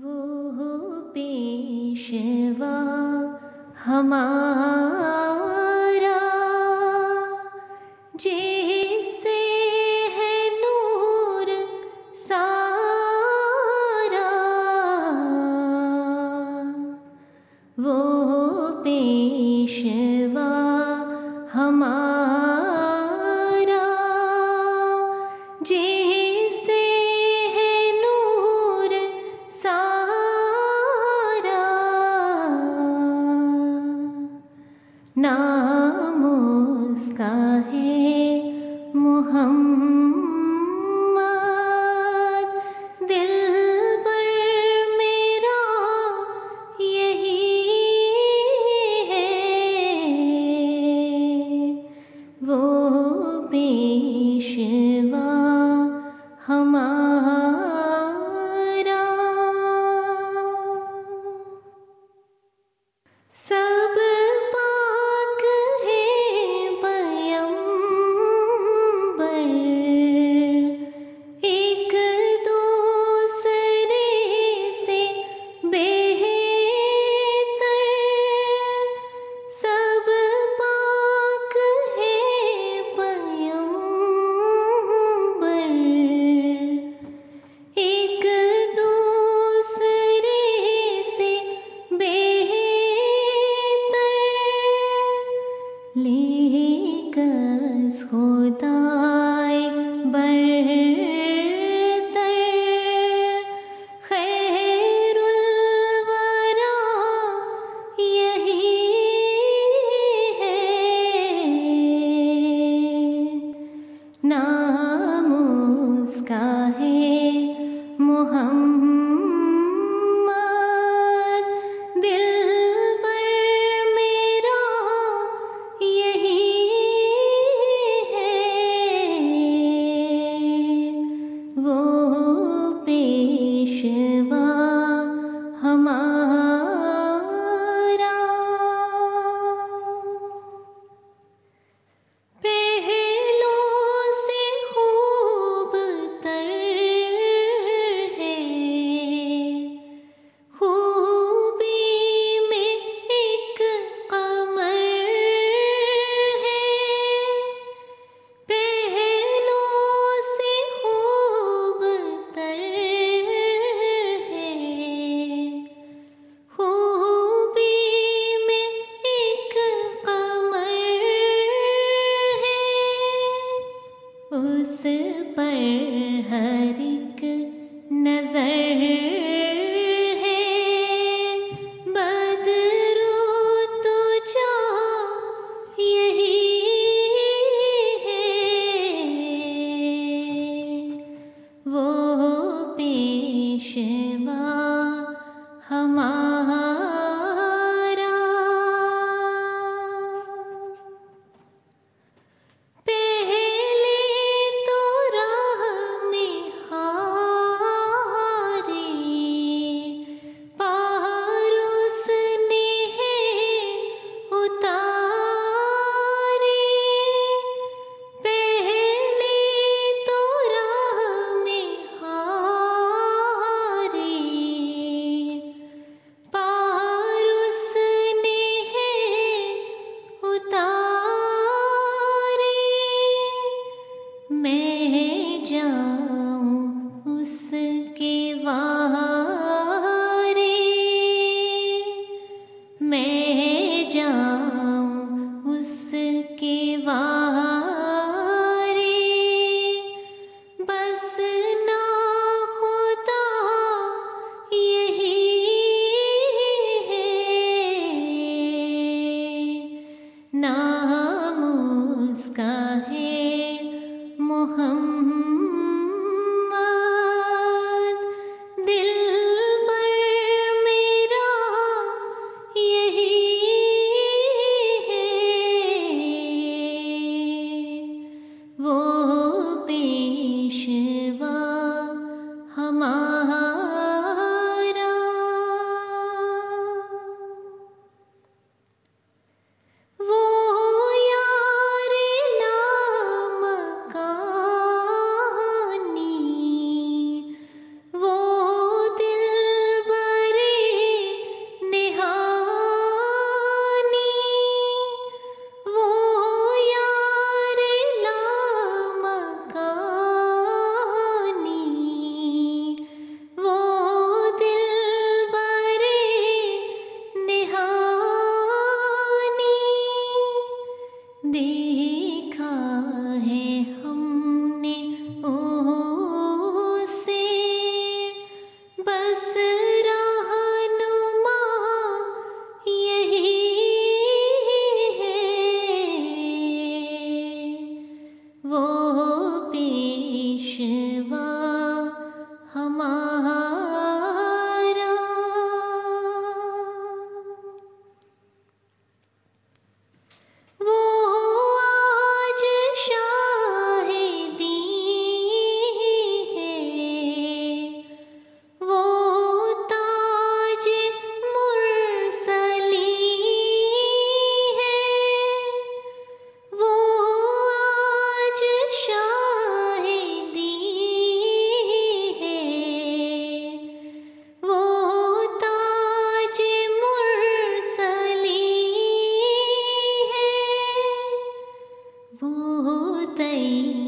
वो पेशवा हमारा उसका है मोहम्मद उस पर हर एक नज़र 你。Mary.